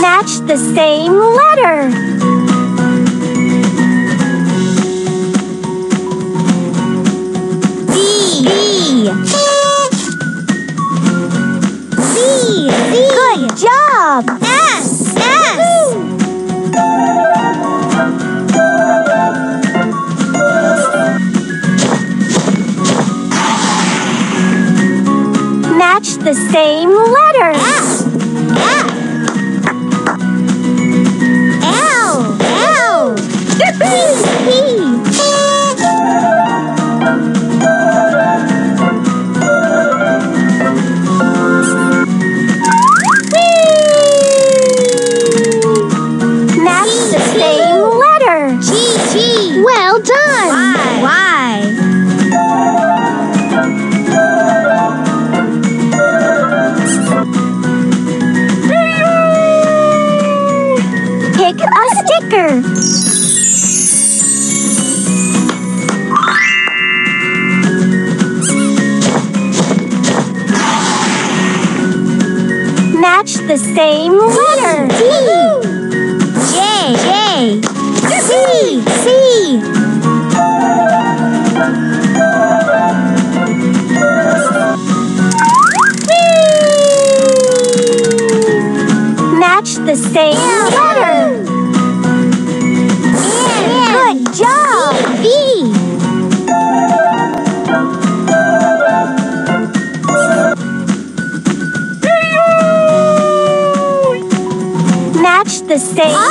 match the same letter. D. D. C. C. Good job. S. S. Match the same Match the same stay.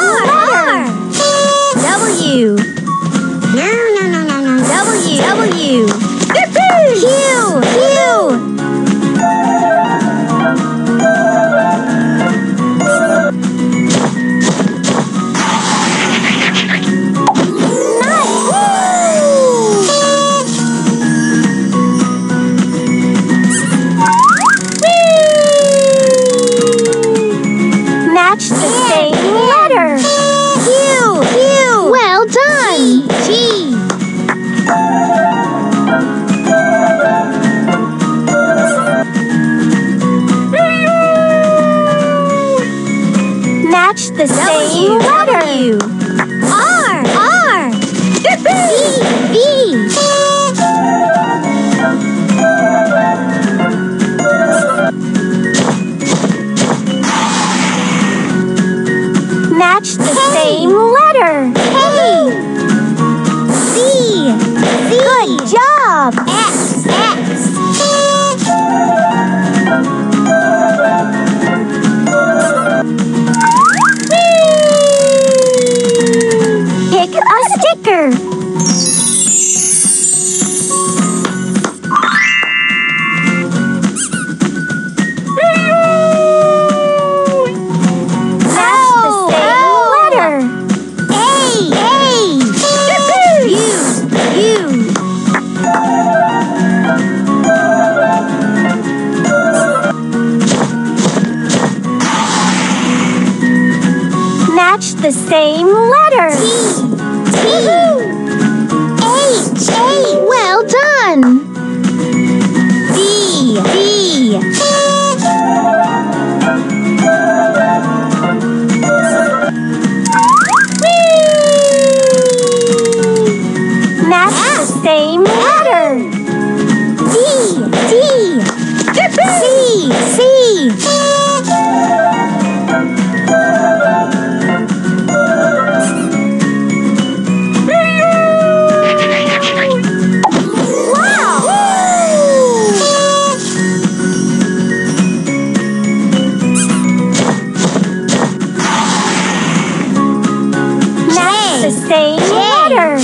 to say J. letter. S.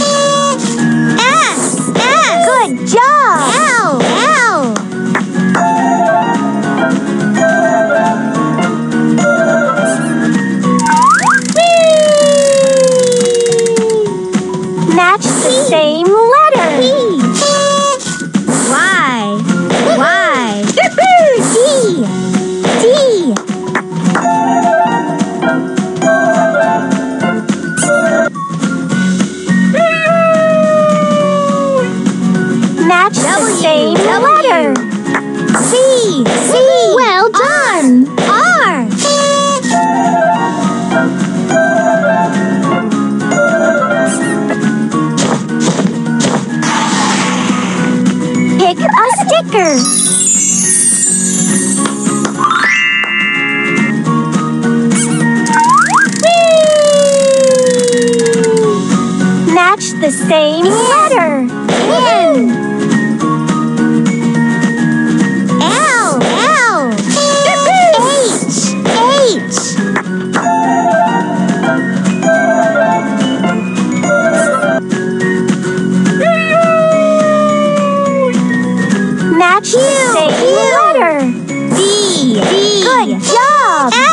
S. Good job. L. L. Whee! Match the same letter. P. the same letter. N. L. L. H. H. Match the same letter. D. D. Good job. S.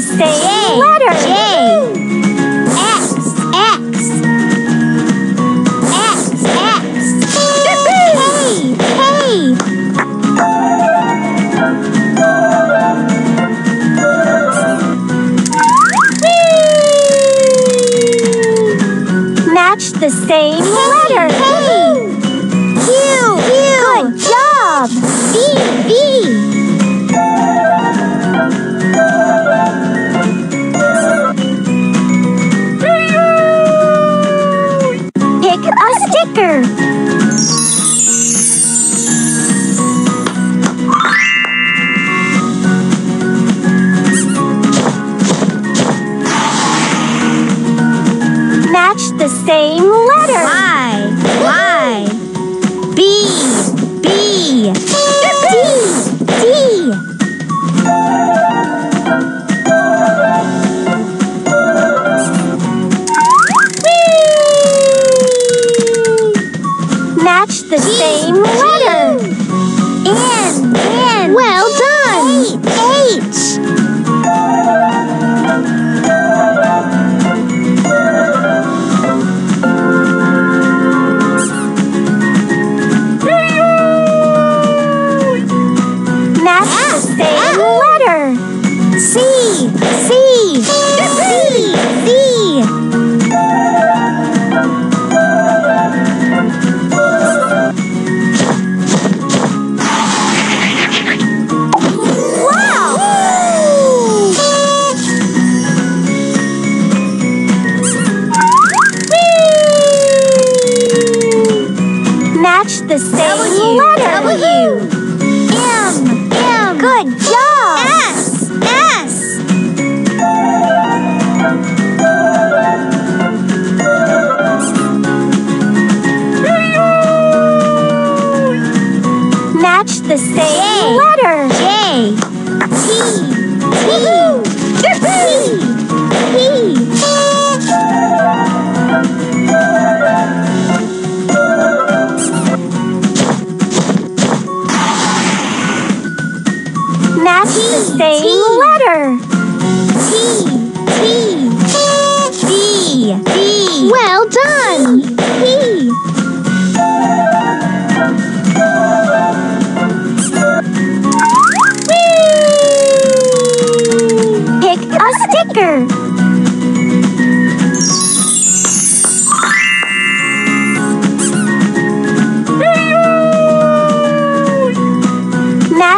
Match the J. letter. J. X. X. X. X. Hey. Hey. Match the same Match the same W. letter. W. M. M. Good job. S. S. Match the same J. letter. J. T. same letter.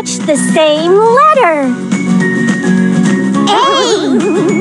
Match the same letter. A.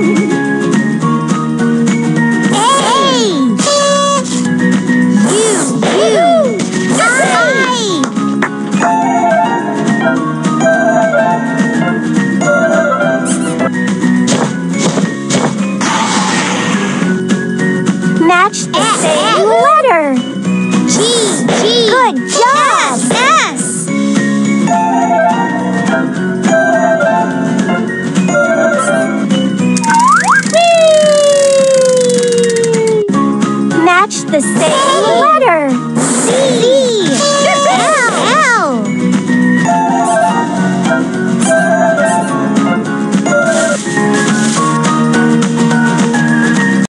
Match